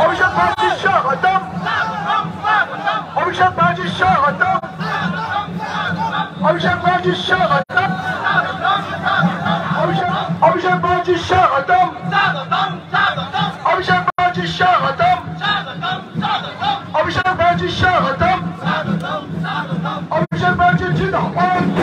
Obligé de padişah adam. Obligé de padişah adam. Obligé de padişah adam. Obligé de padişah adam. Obligé de padişah adam. Obligé de padişah adam. Obligé de padişah adam.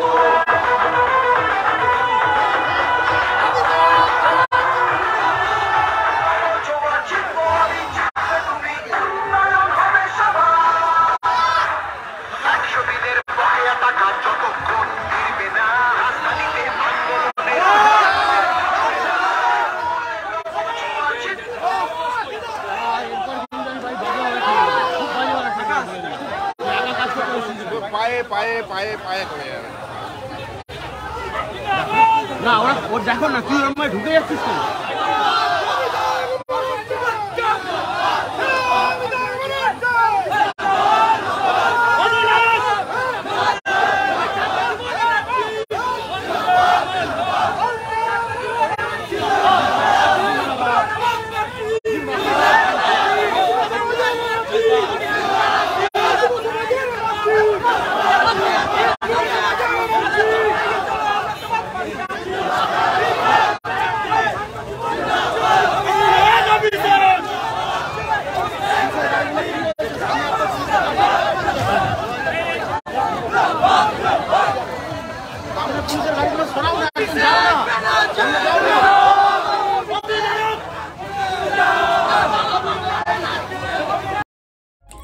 Lord. পায়ে পায়ে পায়ে করে যাবে। না ওরা দেখো না তুই আমায় ঢুকে যাচ্ছিস কেন?